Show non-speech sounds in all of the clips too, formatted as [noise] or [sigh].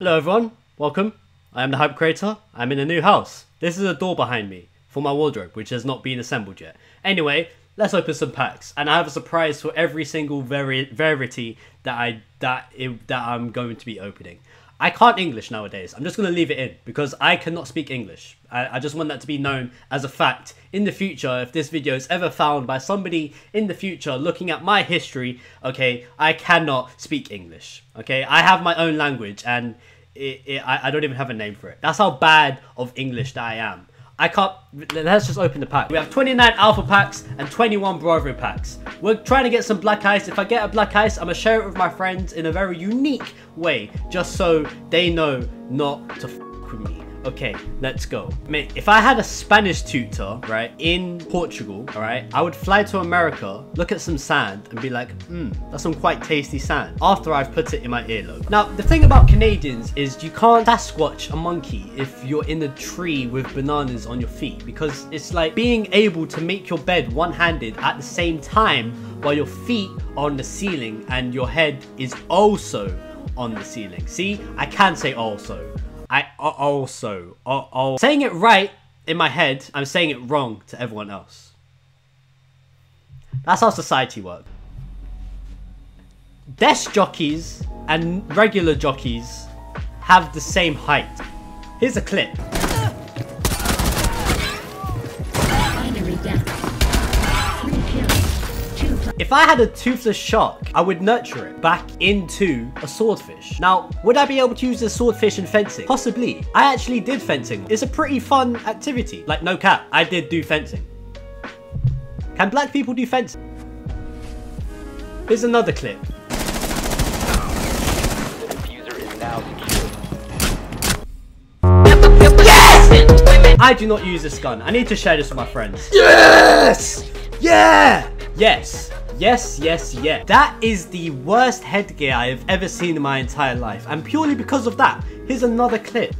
Hello everyone, welcome. I am the Hype Creator. I'm in a new house. This is a door behind me for my wardrobe, which has not been assembled yet. Anyway, let's open some packs, and I have a surprise for every single vari- rarity that I that it, that I'm going to be opening. I can't English nowadays. I'm just going to leave it in because I cannot speak English. I, I just want that to be known as a fact. In the future, if this video is ever found by somebody in the future looking at my history, okay, I cannot speak English. Okay, I have my own language and it, it, I, I don't even have a name for it. That's how bad of English that I am. I can't. Let's just open the pack. We have 29 alpha packs and 21 bravo packs. We're trying to get some black ice. If I get a black ice, I'm gonna share it with my friends in a very unique way, just so they know not to f with me. Okay, let's go. Mate, if I had a Spanish tutor, right, in Portugal, all right, I would fly to America, look at some sand, and be like, hmm, that's some quite tasty sand, after I've put it in my earlobe. Now, the thing about Canadians is you can't Sasquatch a monkey if you're in a tree with bananas on your feet, because it's like being able to make your bed one-handed at the same time while your feet are on the ceiling and your head is also on the ceiling. See, I can say also. I also, uh, saying it right in my head, I'm saying it wrong to everyone else. That's how society works. Desk jockeys and regular jockeys have the same height. Here's a clip. If I had a toothless shark, I would nurture it back into a swordfish. Now, would I be able to use a swordfish in fencing? Possibly. I actually did fencing. It's a pretty fun activity. Like, no cap, I did do fencing. Can black people do fencing? Here's another clip. Diffuser is now secured. I do not use this gun. I need to share this with my friends. Yes! Yeah! Yes. Yes, yes, yes. That is the worst headgear I have ever seen in my entire life. And purely because of that, here's another clip.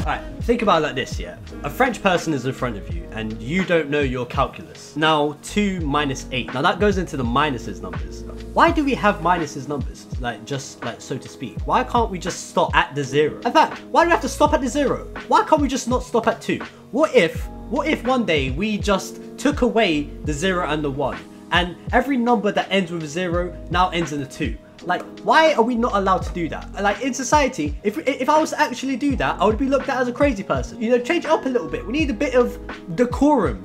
Alright, think about it like this, yeah? A French person is in front of you, and you don't know your calculus. Now, 2 minus 8. Now, that goes into the minuses numbers. Why do we have minuses numbers? Like, just, like, so to speak. Why can't we just stop at the zero? In fact, why do we have to stop at the zero? Why can't we just not stop at 2? What if, what if one day we just took away the 0 and the 1, and every number that ends with a 0 now ends in a 2? Like, why are we not allowed to do that? Like, in society, if if I was to actually do that, I would be looked at as a crazy person. You know, change it up a little bit. We need a bit of decorum.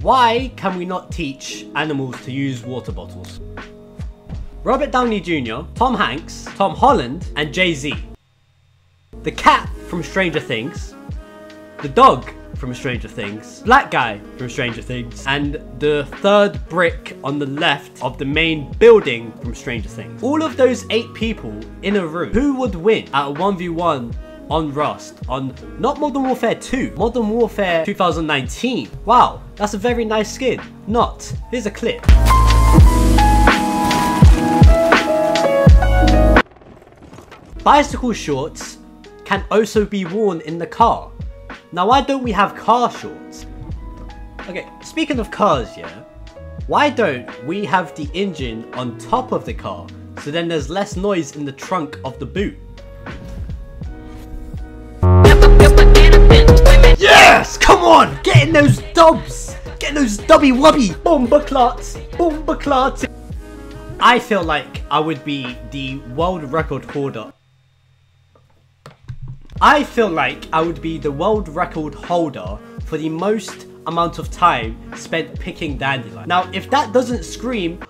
Why can we not teach animals to use water bottles? Robert Downey Jr., Tom Hanks, Tom Holland, and Jay Z. The cat from Stranger Things, the dog from Stranger Things, black guy from Stranger Things, and the third brick on the left of the main building from Stranger Things. All of those eight people in a room, who would win at a 1v1 on Rust on not Modern Warfare 2, Modern Warfare 2019? Wow, that's a very nice skin. Not. Here's a clip. Bicycle shorts can also be worn in the car. Now, why don't we have car shorts? Okay, speaking of cars, yeah, why don't we have the engine on top of the car so then there's less noise in the trunk of the boot? Yes! Come on! Get in those dubs! Get in those dubby wubby! Bomba clots! Bomba clots! I feel like I would be the world record holder I feel like I would be the world record holder for the most amount of time spent picking dandelion. Now, if that doesn't scream,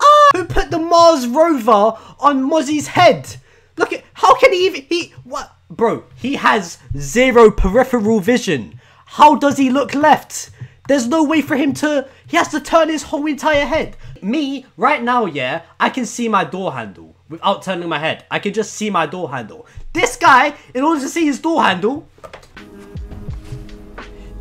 ah, who put the Mars rover on Mozzie's head? Look at, how can he even, he, what? Bro, he has zero peripheral vision. How does he look left? There's no way for him to, he has to turn his whole entire head. Me, right now, yeah, I can see my door handle without turning my head. I can just see my door handle. This guy, in order to see his door handle,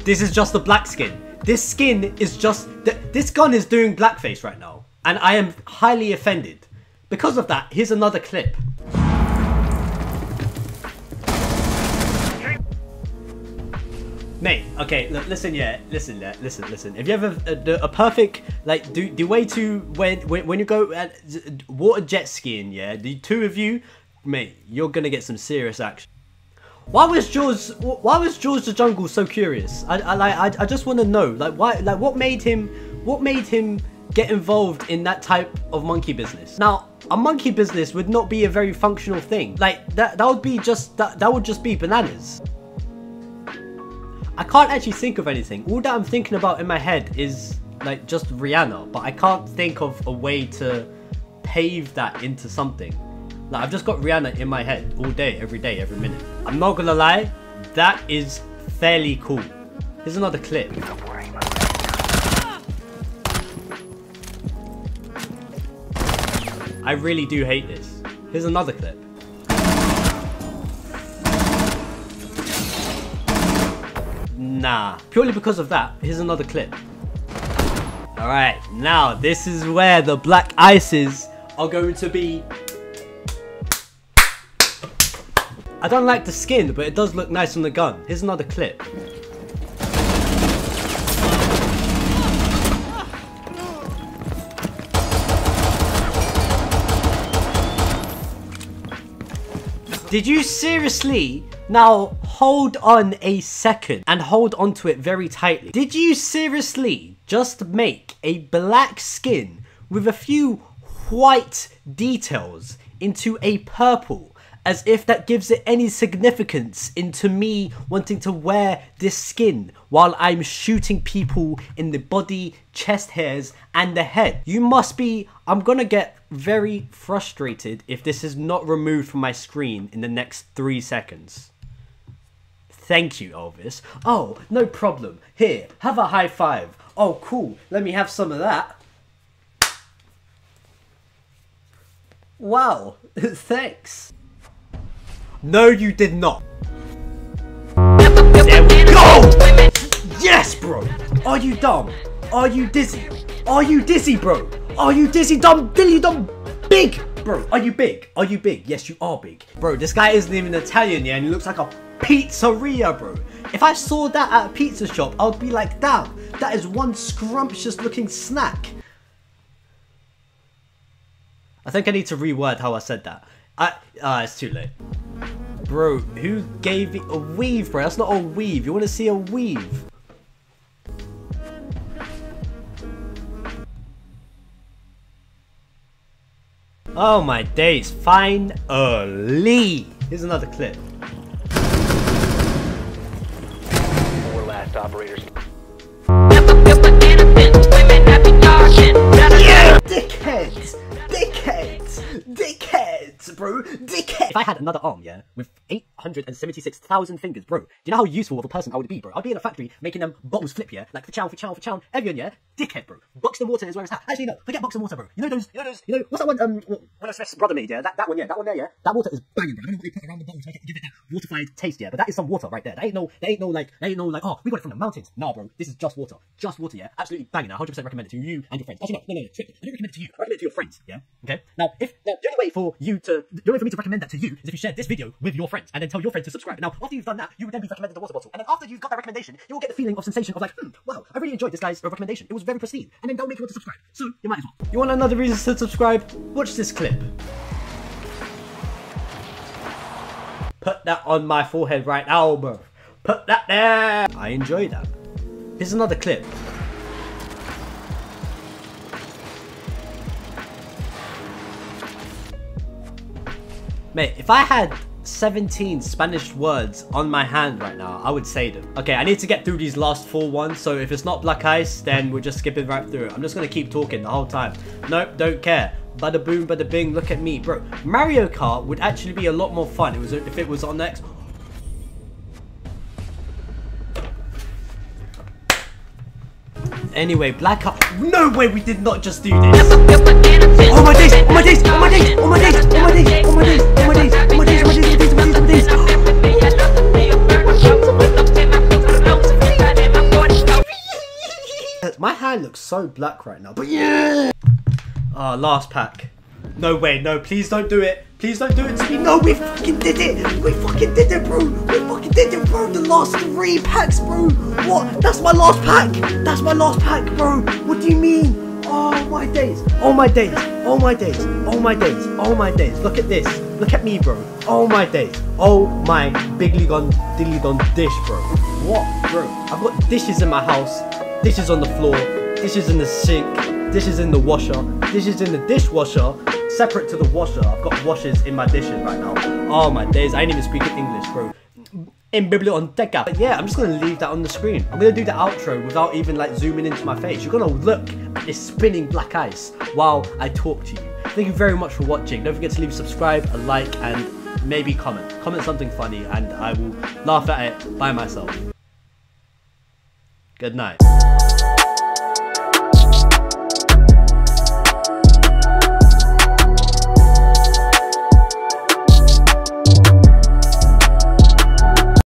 this is just the black skin. This skin is just, th this gun is doing blackface right now. And I am highly offended. Because of that, here's another clip. Mate, okay, look, listen, yeah, listen, yeah, listen, listen. If you have a, a, a perfect, like, do the way to when when, when you go at water jet skiing, yeah, the two of you mate, you're gonna get some serious action. Why was George? Why was George the Jungle so curious? I, I like. I, I just want to know, like, why? Like, what made him? What made him get involved in that type of monkey business? Now, a monkey business would not be a very functional thing. Like that. That would be just. That. That would just be bananas. I can't actually think of anything. All that I'm thinking about in my head is like just Rihanna, but I can't think of a way to pave that into something. Like I've just got Rihanna in my head all day, every day, every minute. I'm not gonna lie, that is fairly cool. Here's another clip. I really do hate this. Here's another clip. Nah, purely because of that, here's another clip. Alright, now this is where the black ices are going to be I don't like the skin, but it does look nice on the gun. Here's another clip. Did you seriously now hold on a second and hold onto it very tightly? Did you seriously just make a black skin with a few white details into a purple as if that gives it any significance into me wanting to wear this skin while I'm shooting people in the body, chest hairs, and the head. You must be, I'm gonna get very frustrated if this is not removed from my screen in the next three seconds. Thank you, Elvis. Oh, no problem. Here, have a high five. Oh, cool. Let me have some of that. Wow, [laughs] thanks. No, you did not. There we go! Yes, bro! Are you dumb? Are you dizzy? Are you dizzy, bro? Are you dizzy, dumb, dilly, dumb, big? Bro, are you big? Are you big? Yes, you are big. Bro, this guy isn't even Italian, yeah, and he looks like a pizzeria, bro. If I saw that at a pizza shop, I would be like, damn, that is one scrumptious looking snack. I think I need to reword how I said that. I, ah, uh, it's too late. Bro, who gave me a weave, bro? That's not a weave. You want to see a weave? Oh my days, finally! Here's another clip. Four last operators. Yeah! Dickheads! Dickheads! Bro! Dickheads! If I had another arm, yeah, with 876,000 fingers, bro, do you know how useful of a person I would be, bro? I'd be in a factory making them bottles flip, yeah? Like for chow, for chow, for chow, everyone, yeah? Dickhead, bro. Buxton water is where it's at. Actually, no, forget Buxton water, bro. You know those, you know those, you know, what's that one, um, Willow Smith's brother made, yeah? That, that one, yeah, that one there, yeah? That water is banging, bro. I don't know what they put around the bottle to make it, give it that waterfied taste, yeah? But that is some water right there. That ain't no, that ain't no, like, that ain't no, like, oh, we got it from the mountains. Nah, bro. This is just water. Just water, yeah? Absolutely banging. I 100% recommend it to you and your friends. Actually, no, no, no, no. I don't recommend it to you. I recommend it to your friends, yeah? Okay? Now, if, now, the only way for you to, the only way for me to recommend that to you is if you share this video with your friends and then tell your friends to subscribe. Now, after you've done that, you would then be recommended the water bottle. And then after you've got that recommendation, you will get the feeling of sensation of like, hmm, wow, I really enjoyed this guy's recommendation. It was very pristine. And then don't make you want to subscribe. So, you might as well. You want another reason to subscribe? Watch this clip. Put that on my forehead right now, bro. Put that there. I enjoy that. Here's another clip. Mate, if I had 17 Spanish words on my hand right now, I would say them. Okay, I need to get through these last four ones, so if it's not Black Ice, then we're just skipping right through it. I'm just gonna keep talking the whole time. Nope, don't care. Bada boom, bada bing, look at me. Bro, Mario Kart would actually be a lot more fun it was if it was on X. Anyway, Black Ops. No way we did not just do this. Oh! Oh my days! Oh my days! Black right now, but yeah. Ah, last pack. No way, no, please don't do it. Please don't do it to me. No, we fucking did it. We fucking did it, bro. We fucking did it, bro. The last three packs, bro. What? That's my last pack. That's my last pack, bro. What do you mean? Oh my days. Oh my days. Oh my days. Oh my days. Oh my days. Look at this. Look at me, bro. Oh my days. Oh my bigly gone diddly gone dish, bro. What, bro? I've got dishes in my house. Dishes on the floor. Dishes in the sink. Dishes in the washer. Dishes in the dishwasher. Separate to the washer. I've got washers in my dishes right now. Oh my days. I ain't even speaking English, bro in biblioteca. But yeah, I'm just gonna leave that on the screen. I'm gonna do the outro without even like zooming into my face. You're gonna look at this spinning black ice while I talk to you. Thank you very much for watching. Don't forget to leave a subscribe, a like, and maybe comment. Comment something funny and I will laugh at it by myself. Good night.